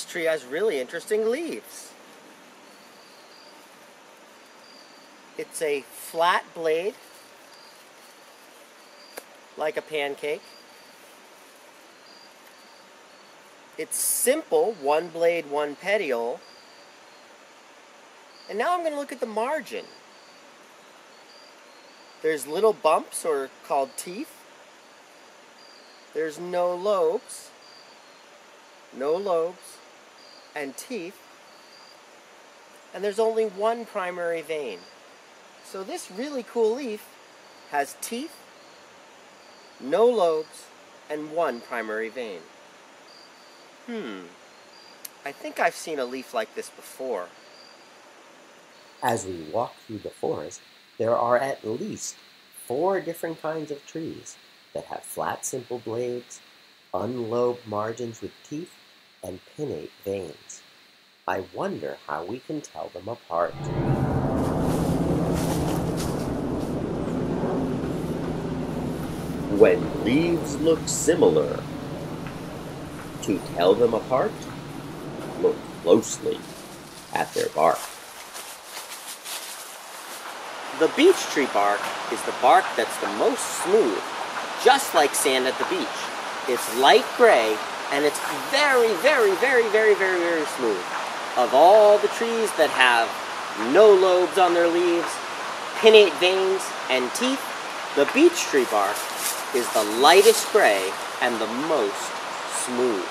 this tree has really interesting leaves. It's a flat blade, like a pancake. It's simple, one blade, one petiole. And now I'm going to look at the margin. There's little bumps, or called teeth. There's no lobes, no lobes, and teeth. And there's only one primary vein. So this really cool leaf has teeth, no lobes, and one primary vein. Hmm. I think I've seen a leaf like this before. As we walk through the forest, there are at least four different kinds of trees that have flat, simple blades, unlobed margins with teeth, and pinnate veins. I wonder how we can tell them apart. When leaves look similar, to tell them apart, look closely at their bark. The beech tree bark is the bark that's the most smooth, just like sand at the beach. It's light gray and it's very, very, very, very, very, very smooth. Of all the trees that have no lobes on their leaves, pinnate veins, and teeth, the beech tree bark is the lightest gray and the most smooth.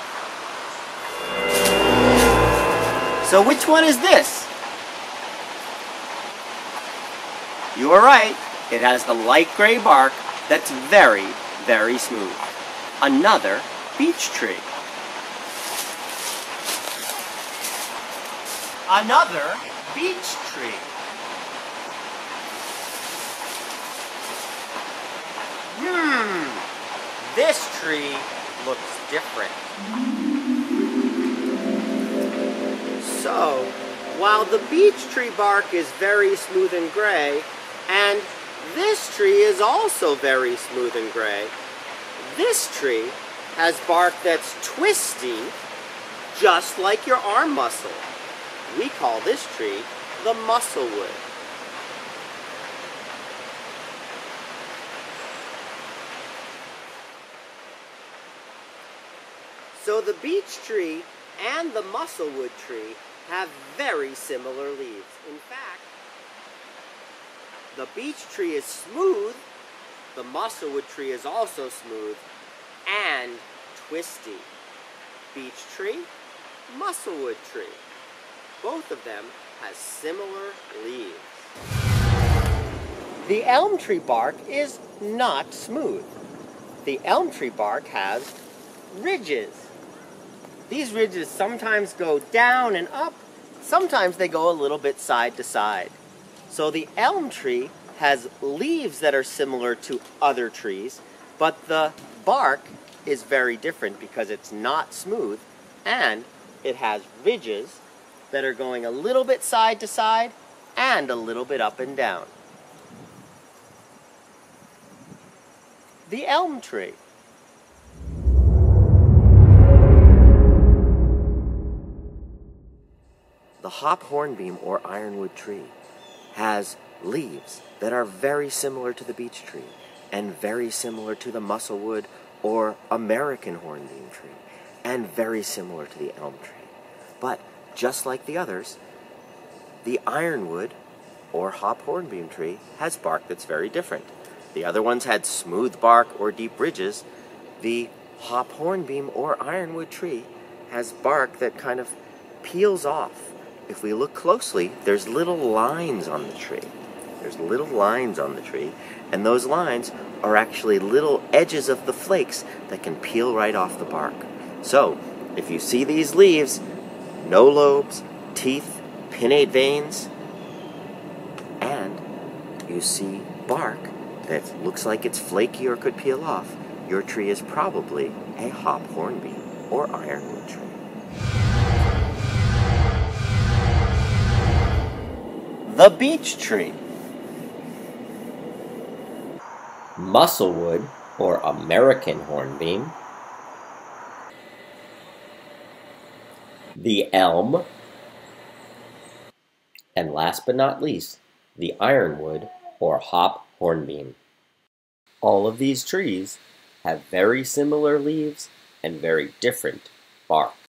So which one is this? You are right. It has the light gray bark that's very, very smooth. Another beech tree. Another beech tree. Hmm. This tree looks different. So, while the beech tree bark is very smooth and gray, and this tree is also very smooth and gray, this tree has bark that's twisty, just like your arm muscle. We call this tree the musclewood. So the beech tree and the musclewood tree have very similar leaves. In fact, the beech tree is smooth, the musclewood tree is also smooth, and twisty. Beech tree, musclewood tree. Both of them has similar leaves. The elm tree bark is not smooth. The elm tree bark has ridges. These ridges sometimes go down and up, sometimes they go a little bit side to side. So the elm tree has leaves that are similar to other trees, but the bark is very different because it's not smooth and it has ridges that are going a little bit side to side and a little bit up and down. The elm tree. The hop hornbeam or ironwood tree has leaves that are very similar to the beech tree and very similar to the musclewood or American hornbeam tree and very similar to the elm tree. But just like the others, the ironwood or hop hornbeam tree has bark that's very different. The other ones had smooth bark or deep ridges. The hop hornbeam or ironwood tree has bark that kind of peels off. If we look closely, there's little lines on the tree. There's little lines on the tree, and those lines are actually little edges of the flakes that can peel right off the bark. So, if you see these leaves, no lobes, teeth, pinnate veins, and you see bark that looks like it's flaky or could peel off, your tree is probably a hop hornbeam or ironwood tree. The beech tree. Musclewood or American hornbeam. The elm, and last but not least, the ironwood or hop hornbeam. All of these trees have very similar leaves and very different bark.